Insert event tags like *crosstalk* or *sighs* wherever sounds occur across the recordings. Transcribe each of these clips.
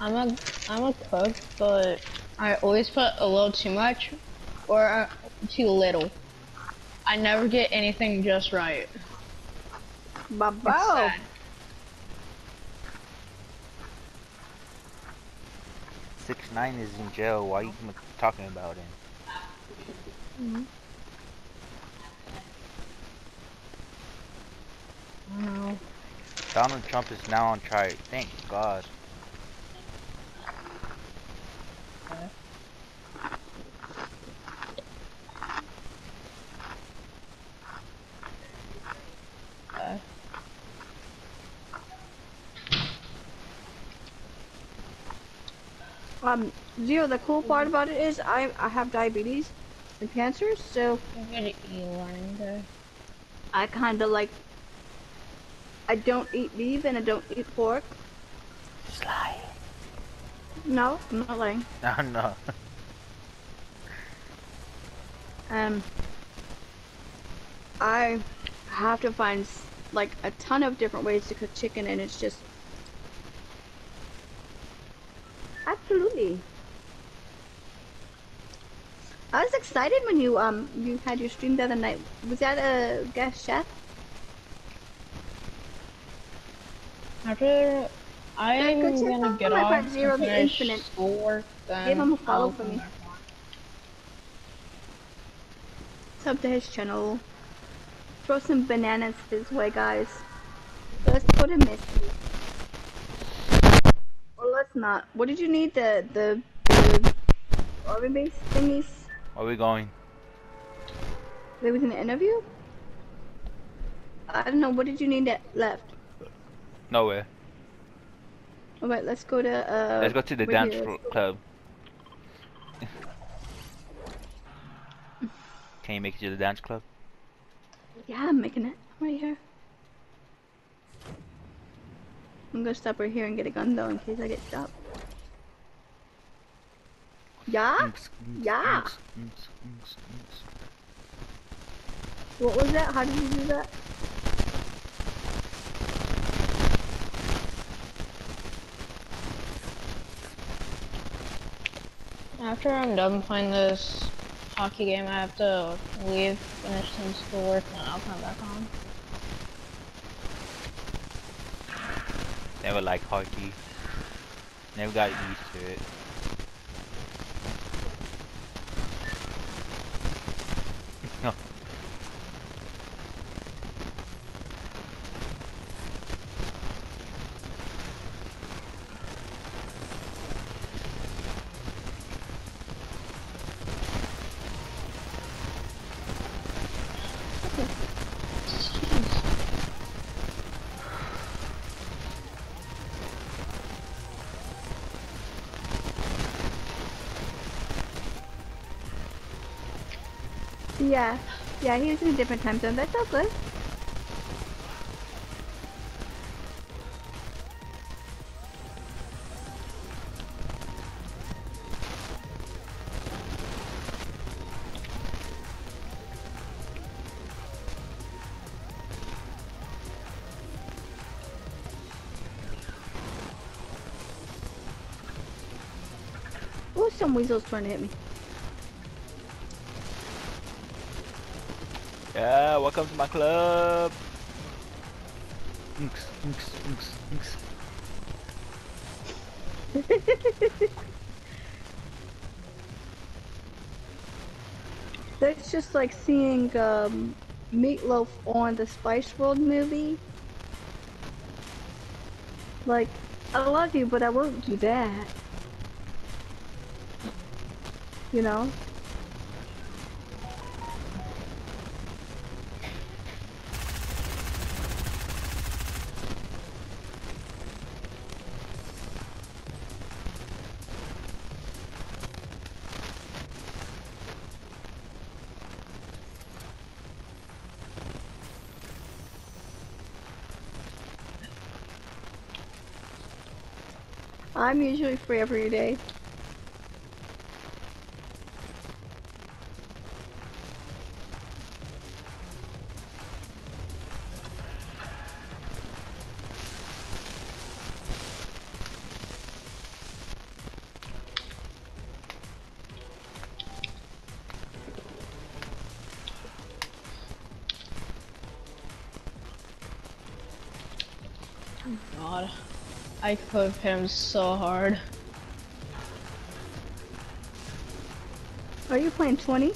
I'm a I'm a cook, but I always put a little too much or uh, too little. I never get anything just right. It's Babo. Six nine is in jail. Why are you talking about him? I don't know. Donald Trump is now on trial. Thank God. Uh, Um, Zero, the cool part about it is I, I have diabetes and cancer, so I'm gonna eat learning day. I kind of like, I don't eat beef and I don't eat pork. Sly. No, I'm not lying. *laughs* No, no. Um, I have to find like a ton of different ways to cook chicken, and it's just absolutely. I was excited when you um you had your stream the other night. Was that a guest chef? After I'm to gonna get off part zero the infinite. then Give him a follow for me. Sub to his channel. Throw some bananas his way, guys. Let's go to Misty. Not. What did you need? The the the Orbit base thingies? Where we going? There was an interview? I don't know, what did you need that left? Nowhere. Alright, let's go to uh Let's go to the dance here, fl- let's go- club. *laughs* Can you make it to the dance club? Yeah, I'm making it. Right here. I'm gonna stop right here and get a gun though in case I get shot. Yeah? Unks, unks, Yeah. What was that? How did you do that? After I'm done playing this hockey game, I have to leave, finish some schoolwork, and I'll come back on. Never liked hockey. Never got used to it. *laughs* Yeah. Yeah, he was in a different time zone. That's all good. Oh, some weasels trying to hit me. Yeah, welcome to my club. Unks, unks, unks, unks. *laughs* That's just like seeing um, Meatloaf on the Spice World movie. Like, I love you, but I won't do that. You know? I'm usually free every day. God. I could have hit him so hard. Are you playing 20?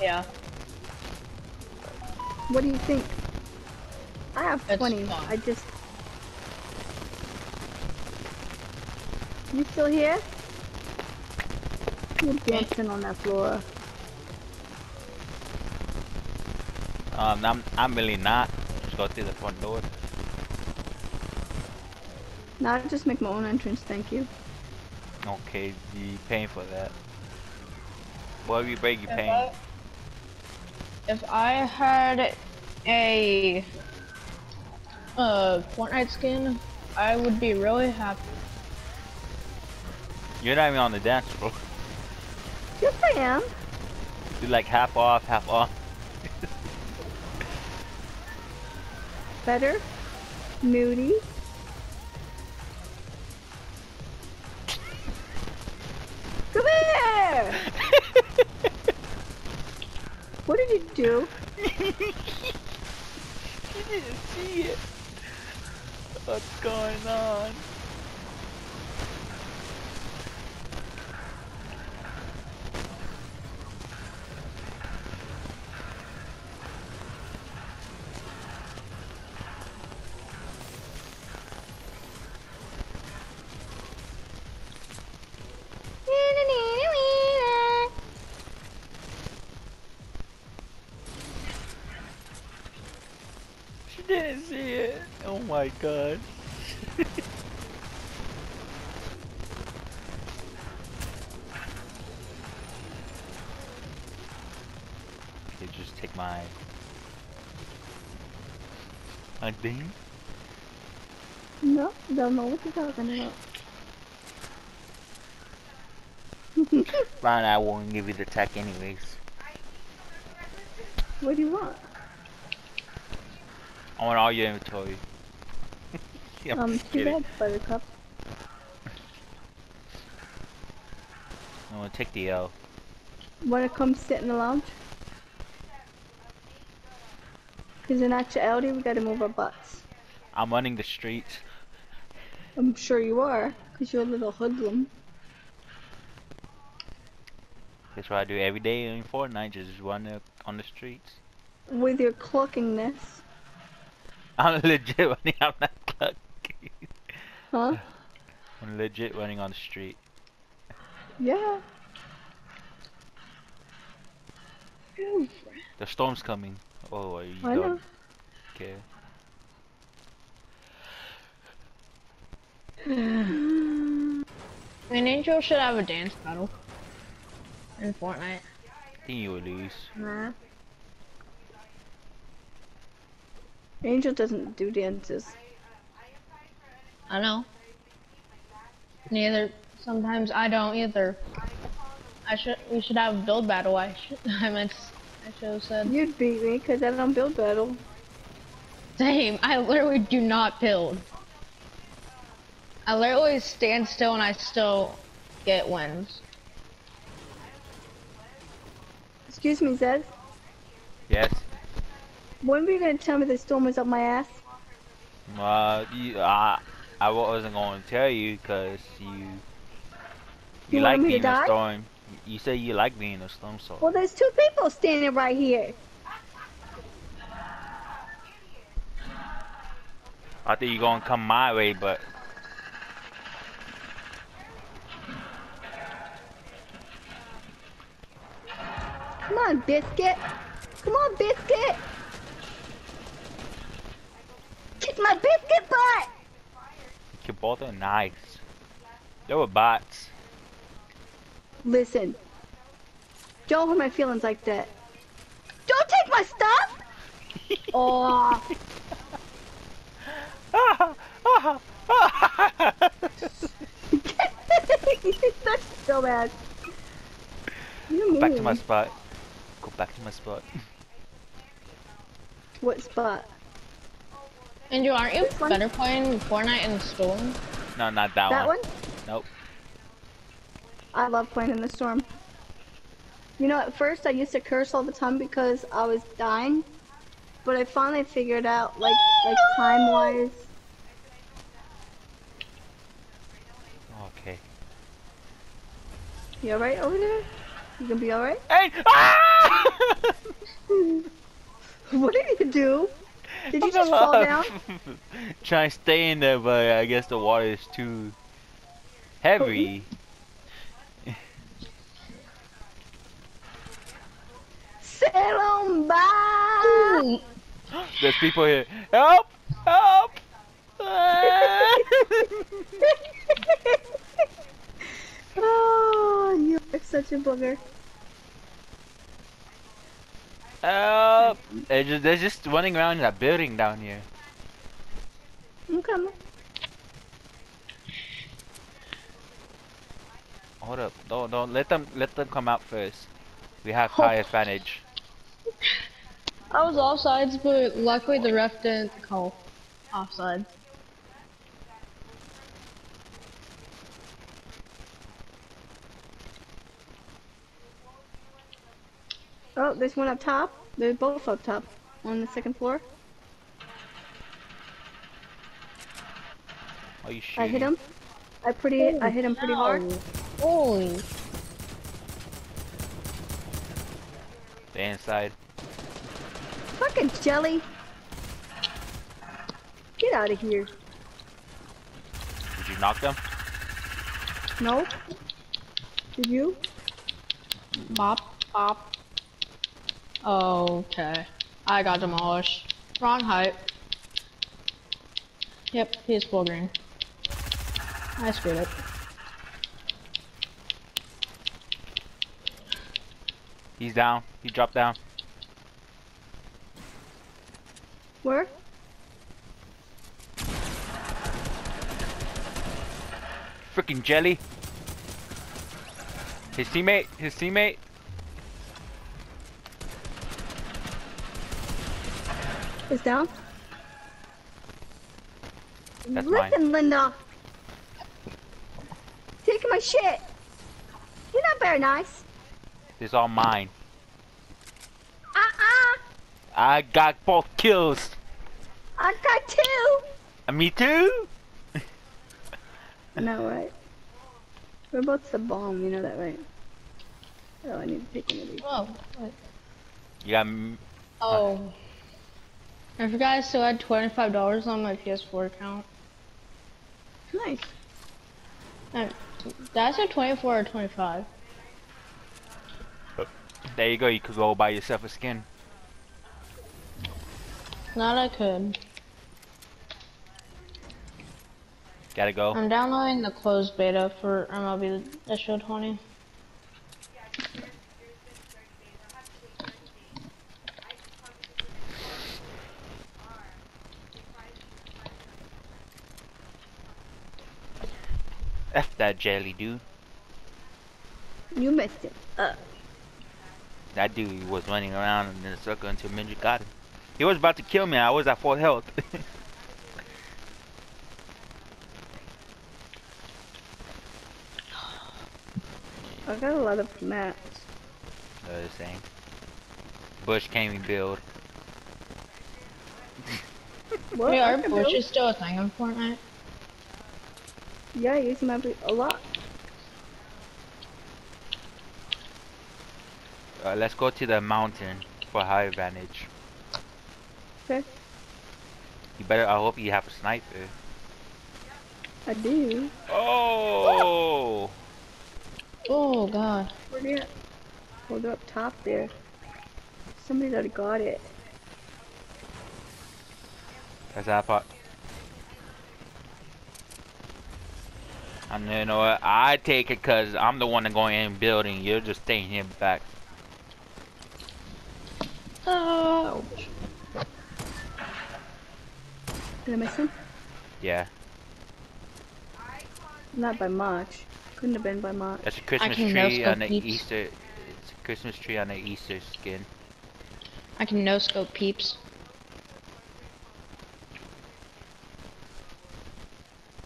Yeah. What do you think? I have It's 20. fun. I just. You still here? You're dancing on that floor. Um, I'm, I'm really not. Just go through the front door. Now I just make my own entrance, thank you. Okay, you paying for that. What you break, your If paying. I, if I had a uh Fortnite skin, I would be really happy. You're not even on the dance floor. Yes, I am. You're like half off, half off. Better. Moody. What did you do? *laughs* You didn't see it. What's going on? Didn't see it. Oh my god. *laughs* okay, just take my my thing. No, don't know what you're talking about. *laughs* Fine, I won't give you the tech anyways. what do you want? I want all your inventory. Yeah, I'm um, too bad, Buttercup. I want to *laughs* take the L. Wanna come sit in the lounge? Cause in actuality, we gotta move our butts. I'm running the streets. I'm sure you are, cause you're a little hoodlum. That's what I do every day in Fortnite, just run on the streets. With your cluckingness, I'm *laughs* legit running, I'm not clucking. huh? I'm legit running on the street. Yeah. The storm's coming. Oh, are you I done? know. Okay. *sighs* An angel should have a dance battle in Fortnite. I think you will lose. Nah. Angel doesn't do dances. I know. Neither. Sometimes I don't either. I should. We should have a build battle. I should. *laughs* I meant. I should have said. You'd beat me, cause I don't build battle. Same. I literally do not build. I literally stand still and I still get wins. Excuse me, Zed. Yes. When were you gonna tell me the storm was up my ass? Uh, you, uh, I wasn't going to tell you because you, you, You like want me to being a storm. You say you like being a storm, so. Well, there's two people standing right here. I think you're gonna come my way, but Come on, biscuit. Come on, biscuit. My biscuit butt. you both are nice. They were bots. Listen. Don't hurt my feelings like that. Don't take my stuff. *laughs* oh, that's *laughs* *laughs* so bad. You Go back to my spot. Go back to my spot. What spot? Angel, aren't you This one? better playing Fortnite in the storm? No, not that, one. That one? Nope. I love playing in the storm. You know, at first I used to curse all the time because I was dying, but I finally figured out, like, like time-wise, Okay. You alright over there? You gonna be alright? Hey! Ah! *laughs* *laughs* What did you do? Did you just fall down? *laughs* Trying to stay in there, but I guess the water is too heavy. Oh, *laughs* Sail on by! There's people here. Help! Help! *laughs* Oh, you are such a booger. Help! They're just, they're just running around in that building down here. I'm coming. Hold up! Don't don't let them let them come out first. We have high oh. advantage. I was offsides, but luckily the ref didn't call offside. Oh, there's one up top. They're both up top on the second floor. Are you shooting? I hit him. I pretty. I hit him pretty hard. Holy. Stay inside. Fucking jelly. Get out of here. Did you knock them? No. Did you? Bop, bop. Okay. I got demolished. Wrong height. Yep, he's full green. I screwed it. He's down. He dropped down. Where? Freaking jelly. His teammate. His teammate. Is down. That's mine. Listen, Linda. Taking my shit. You're not very nice. It's all mine. Uh-uh. I got both kills. I got two. And uh, me too. I know, right? We're both the bomb, you know that, right? Oh, I need to pick one of these. Oh, what? You got. m- Oh. I forgot I still had $25 on my PS4 account. Nice. Uh, That's a 24 or 25. There you go. You could go buy yourself a skin. Not I could. Gotta go. I'm downloading the closed beta for MLB The Show 20. That jelly dude. You missed it. Uh, That dude was running around in a circle until Midget got him. He was about to kill me. I was at full health. *laughs* I got a lot of mats. uh, the same. Bush came and build. What? Wait, I are can Bush is still a thing in Fortnite? Yeah, I use them every a lot. Uh, let's go to the mountain for high advantage. Okay. You better. I hope you have a sniper. I do. Oh! Oh god. Where they at? Oh, they're up top there. Somebody's already got it. That's that part. And you know what? I take it because I'm the one that going in building. You're just staying here back. Oh. Did I miss him? Yeah. Not by much. Couldn't have been by much. That's a Christmas tree no-scope on the. Easter. It's a Christmas tree on the Easter skin. I can no scope peeps.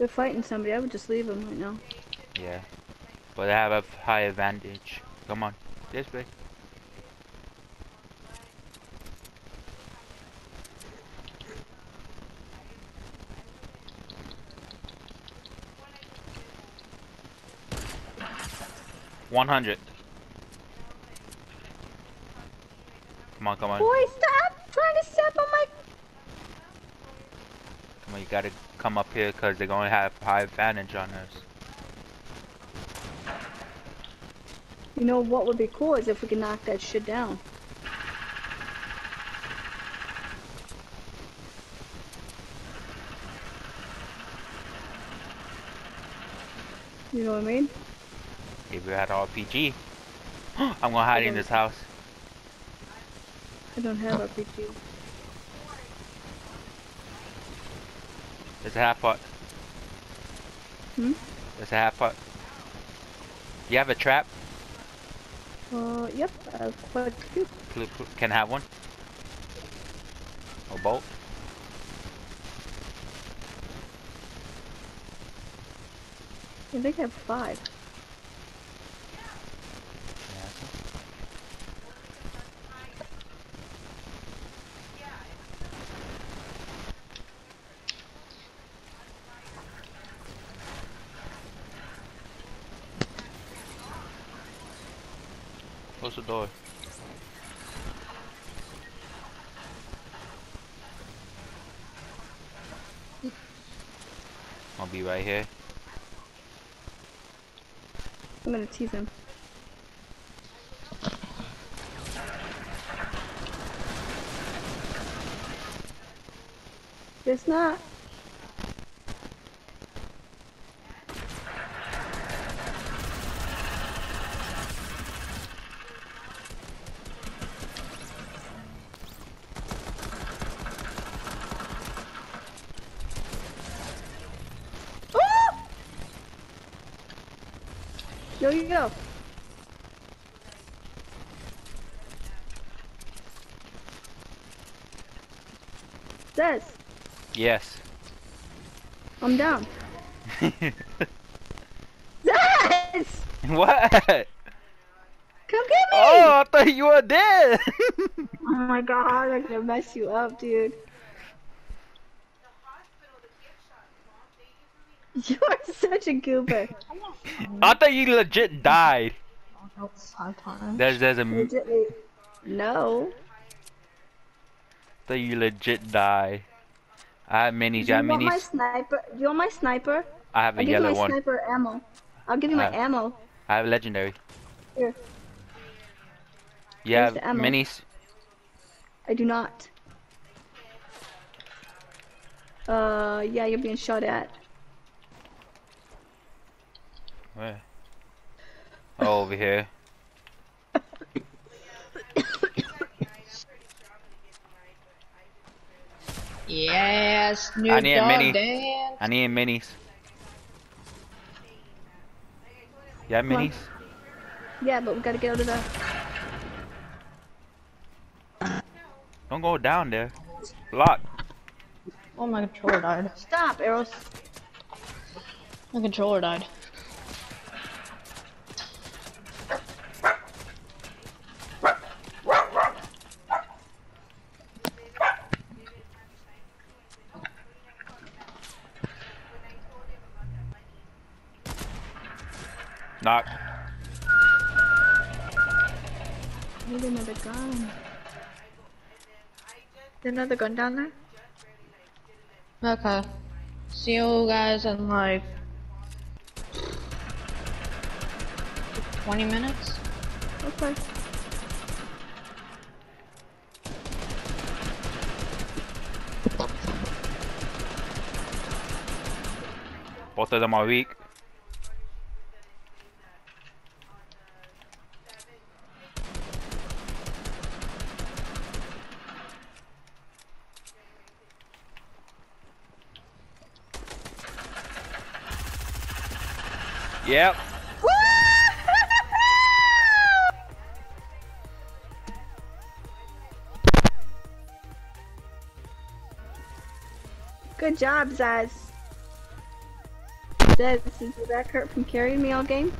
They're fighting somebody. I would just leave them right now. Yeah. But I have a high advantage. Come on. This way. 100. Come on, come on. Boy, stop trying to step on my. Come on, you gotta come up here because they're gonna have high advantage on us. You know what would be cool is if we could knock that shit down. You know what I mean? If we had RPG, *gasps* I'm gonna hide in this house. I don't have RPG. There's a half pot. Hmm? There's a half pot. You have a trap? Uh, yep, I have quite a few. Can I have one? A bolt? I think I have five. Close the door. I'll be right here. I'm gonna tease him. It's not. Ah! Yo, you go. Says, Yes. I'm down. *laughs* Says, what? come get me. Oh, I thought you were dead. *laughs* Oh my god, I'm gonna mess you up, dude. *laughs* You're such a goober. I thought you legit died. There's there's a. I Legitly. No. thought you legit died. I have minis. You you have want my sniper? Do you want my sniper? I have a I'll give you yellow my one. sniper ammo. I'll give you my Uh, ammo. I have a legendary. Here. You Where's have minis. I do not. Uh, yeah, you're being shot at. Where? Oh, over here. Yes, new I need a dog mini. dance. I need minis. You have Come on. minis? Yeah, but we gotta get out of there. Don't go down there. Block. Oh, my controller died. Stop, arrows. My controller died. Knock. Need another gun. There's another gun down there? Okay. See you guys in like 20 minutes? Okay. Both of them are weak. Yep. Good job, Zaz. Zaz, did your back hurt from carrying me all game?